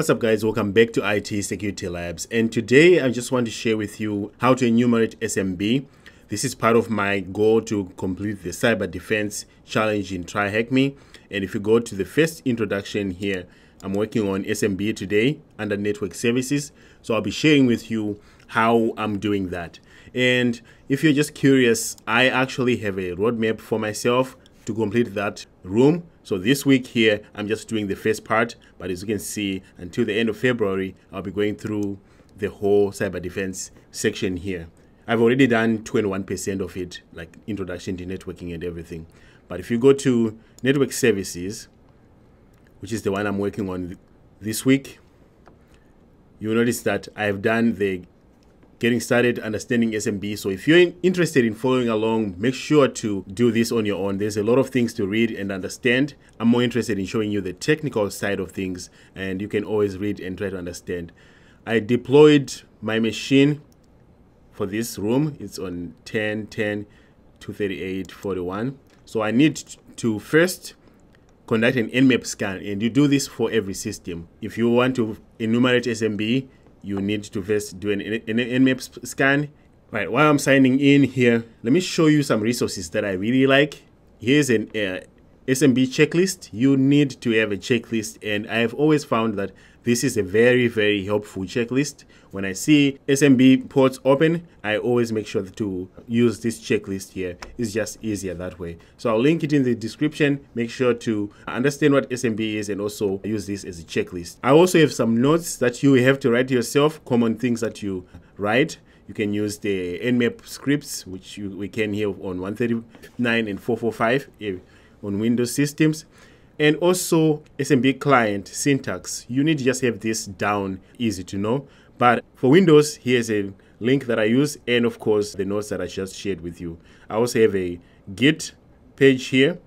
What's up guys, welcome back to IT Security Labs. And today I just want to share with you how to enumerate SMB. This is part of my goal to complete the cyber defense challenge in Try Hack Me and if you go to the first introduction here, I'm working on SMB today under network services. So I'll be sharing with you how I'm doing that. And if you're just curious, I actually have a roadmap for myself to complete that room. So this week here, I'm just doing the first part, but as you can see, until the end of February, I'll be going through the whole cyber defense section here. I've already done 21% of it, like introduction to networking and everything. But if you go to network services, which is the one I'm working on this week, you'll notice that I've done the getting started understanding SMB. So if you're interested in following along, make sure to do this on your own. There's a lot of things to read and understand. I'm more interested in showing you the technical side of things and you can always read and try to understand. I deployed my machine for this room. It's on 10, 10, 238, 41. So I need to first conduct an nmap scan and you do this for every system. If you want to enumerate SMB, you need to first do an, an nmap scan. Right, while I'm signing in here, let me show you some resources that I really like. Here's an uh, SMB checklist. You need to have a checklist and I have always found that this is a very, very helpful checklist. When I see SMB ports open, I always make sure to use this checklist here. It's just easier that way. So I'll link it in the description. Make sure to understand what SMB is and also use this as a checklist. I also have some notes that you have to write yourself, common things that you write. You can use the Nmap scripts, which you, we can here on 139 and 445 eh, on Windows systems and also SMB client syntax. You need to just have this down easy to know. But for Windows, here's a link that I use and of course the notes that I just shared with you. I also have a Git page here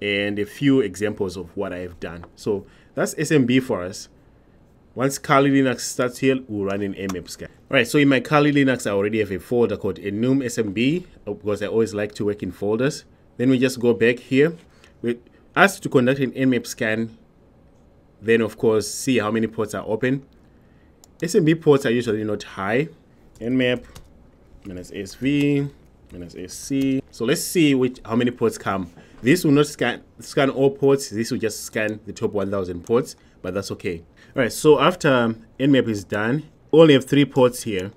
and a few examples of what I have done. So that's SMB for us. Once Kali Linux starts here, we'll run nmap scan. All right, so in my Kali Linux, I already have a folder called enum SMB uh, because I always like to work in folders. Then we just go back here. We, Asked to conduct an nmap scan, then of course see how many ports are open. SMB ports are usually not high. Nmap minus SV minus SC. So let's see which how many ports come. This will not scan scan all ports. This will just scan the top 1,000 ports, but that's okay. All right. So after Nmap is done, only have three ports here.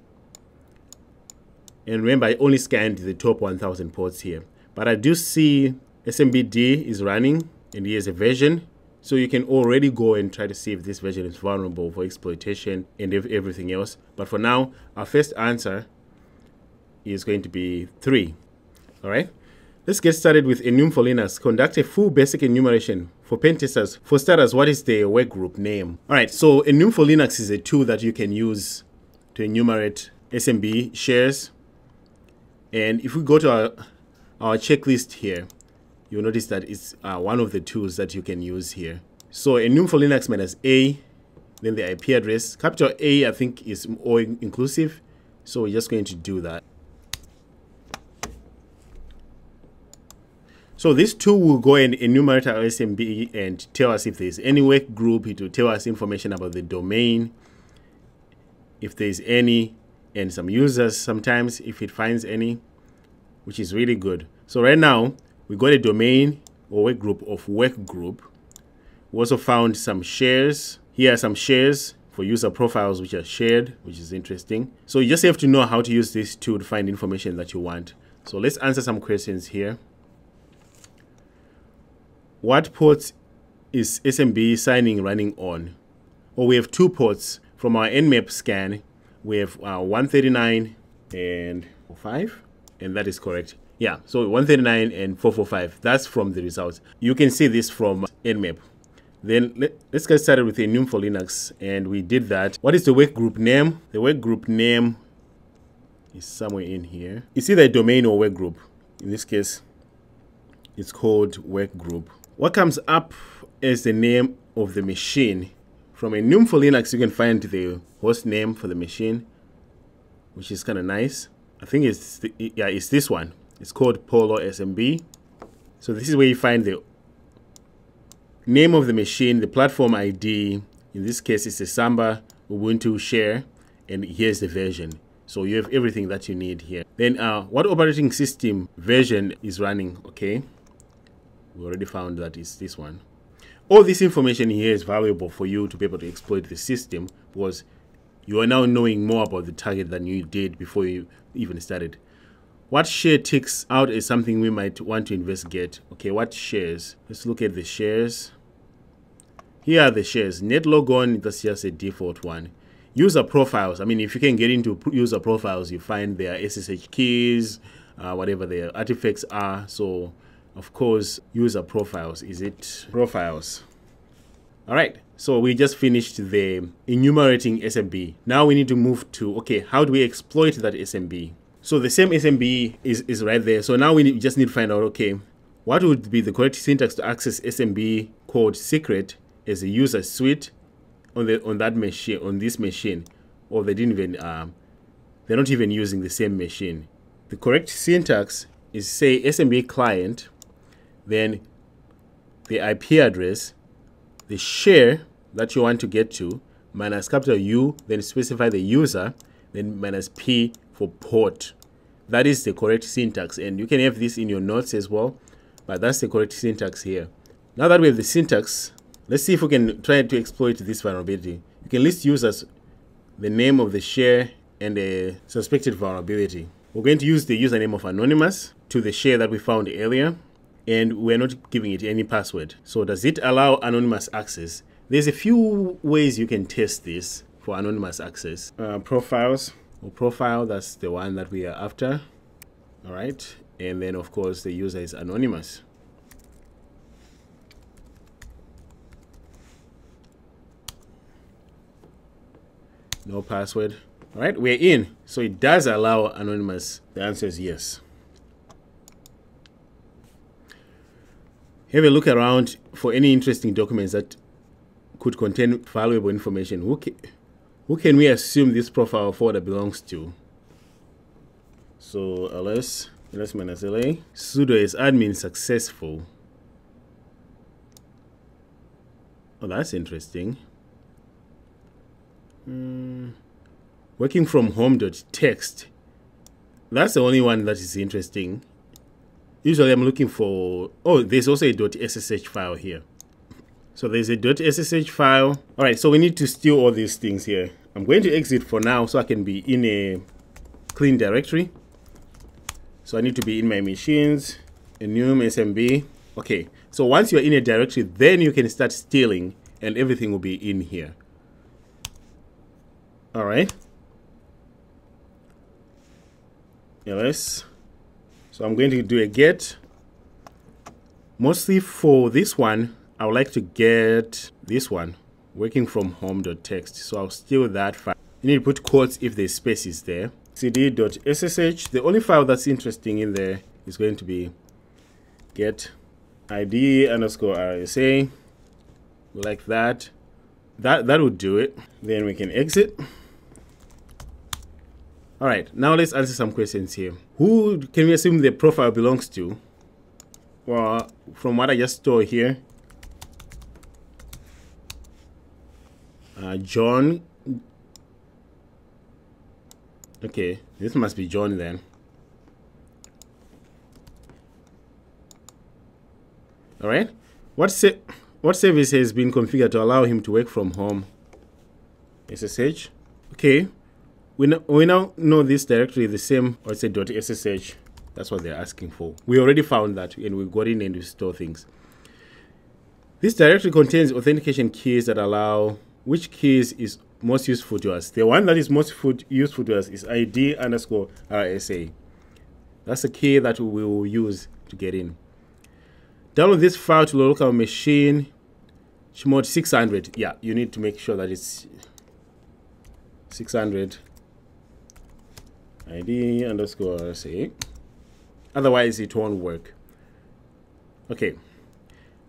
And remember, I only scanned the top 1,000 ports here. But I do see SMBD is running and here's a version. So you can already go and try to see if this version is vulnerable for exploitation and everything else. But for now, our first answer is going to be 3. All right. Let's get started with Enum for Linux. Conduct a full basic enumeration for pen testers. For starters, what is the workgroup name? All right, so Enum for Linux is a tool that you can use to enumerate SMB shares. And if we go to our, our checklist here, you'll notice that it's uh, one of the tools that you can use here. So enum for Linux minus A, then the IP address. Capital A, I think, is all inclusive. So we're just going to do that. So this tool will go and enumerate our SMB and tell us if there's any work group. It will tell us information about the domain, if there's any, and some users sometimes if it finds any, which is really good. So right now, we got a domain or work group of work group. We also found some shares. Here are some shares for user profiles which are shared, which is interesting. So you just have to know how to use this tool to find information that you want. So let's answer some questions here. What ports is SMB signing running on? Well, we have two ports from our Nmap scan. We have uh, 139 and 5, and that is correct. Yeah, so 139 and 445, that's from the results. You can see this from Nmap. Then let, us get started with enum for Linux, and we did that. What is the work group name? The work group name is somewhere in here. It's either a domain or work group. In this case, it's called work group. What comes up as the name of the machine? From enum for Linux, you can find the host name for the machine, which is kind of nice. I think it's, the, yeah, it's this one. It's called Polo SMB. So this is where you find the name of the machine, the platform ID, In this case, it's a Samba Ubuntu share, and here's the version. So you have everything that you need here. Then uh, what operating system version is running, okay? We already found that it's this one. All this information here is valuable for you to be able to exploit the system because you are now knowing more about the target than you did before you even started. What share ticks out is something we might want to investigate. Okay, what shares? Let's look at the shares. Here are the shares. Net logon, that's just a default one. User profiles. I mean, if you can get into user profiles, you find their SSH keys, uh, whatever their artifacts are. So, of course, user profiles. Is it profiles? All right. So we just finished the enumerating SMB. Now we need to move to, okay, how do we exploit that SMB? So the same SMB is, is right there. So now we need, just need to find out, okay, what would be the correct syntax to access SMB code secret as a user suite on the on that machine on this machine, or they didn't even um, they're not even using the same machine. The correct syntax is say SMB client, then the IP address, the share that you want to get to, minus capital U, then specify the user, then minus P for port. That is the correct syntax, and you can have this in your notes as well, but that's the correct syntax here. Now that we have the syntax, let's see if we can try to exploit this vulnerability. You can list users, the name of the share, and the suspected vulnerability. We're going to use the username of Anonymous to the share that we found earlier, and we're not giving it any password. So does it allow anonymous access? There's a few ways you can test this for anonymous access. Uh, profiles or profile, that's the one that we are after. All right. And then of course the user is anonymous. No password. All right, we're in. So it does allow anonymous. The answer is yes. Have a look around for any interesting documents that could contain valuable information. Who who can we assume this profile folder belongs to? So ls, ls minus la, sudo is admin successful. Oh, that's interesting. Mm, working from home.txt. That's the only one that is interesting. Usually I'm looking for, oh, there's also a .ssh file here. So there's a .ssh file. All right, so we need to steal all these things here. I'm going to exit for now so I can be in a clean directory. So I need to be in my machines, enum SMB. Okay, so once you're in a directory, then you can start stealing and everything will be in here. All right. Yes. So I'm going to do a get. Mostly for this one, I would like to get this one, working from home.txt. So I'll steal that file. You need to put quotes if the space is there. cd.ssh. The only file that's interesting in there is going to be get id underscore rsa like that. That that would do it. Then we can exit. All right, now let's answer some questions here. Who can we assume the profile belongs to? Well, from what I just saw here, Uh, John. Okay, this must be John then. All right. What sa what service has been configured to allow him to work from home? SSH. Okay. We, know, we now know this directory is the same, or a .ssh. That's what they're asking for. We already found that, and we got in and we store things. This directory contains authentication keys that allow which keys is most useful to us? The one that is most useful to us is ID underscore RSA. That's the key that we will use to get in. Download this file to the local machine. Chmod 600. Yeah, you need to make sure that it's 600 ID underscore RSA. Otherwise, it won't work. Okay.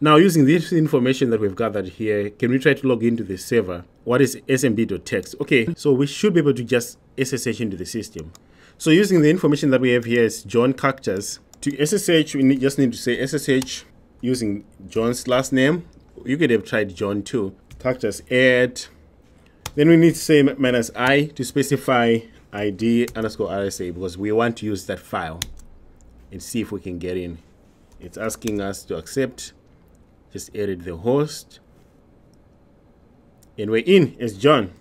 Now, using this information that we've gathered here, can we try to log into the server? What is smb.txt? Okay, so we should be able to just SSH into the system. So using the information that we have here is John characters. To SSH, we need, just need to say SSH using John's last name. You could have tried John too. characters add. Then we need to say minus i to specify id underscore rsa because we want to use that file and see if we can get in. It's asking us to accept. Just edit the host. And we're in. As John.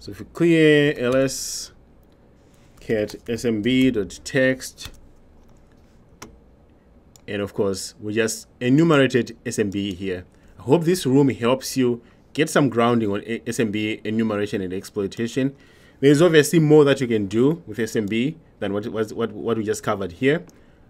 So if we clear ls cat smb.text and of course we just enumerated smb here. I hope this room helps you get some grounding on smb enumeration and exploitation. There's obviously more that you can do with smb than what, what, what, what we just covered here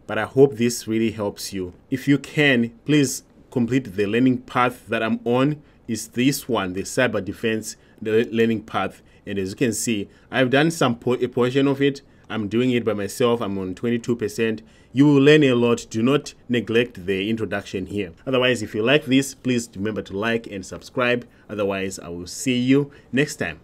but i hope this really helps you. If you can please complete the learning path that i'm on is this one the cyber defense learning path. And as you can see i've done some po a portion of it. I'm doing it by myself. I'm on 22 percent. You will learn a lot. Do not neglect the introduction here. Otherwise if you like this please remember to like and subscribe. Otherwise i will see you next time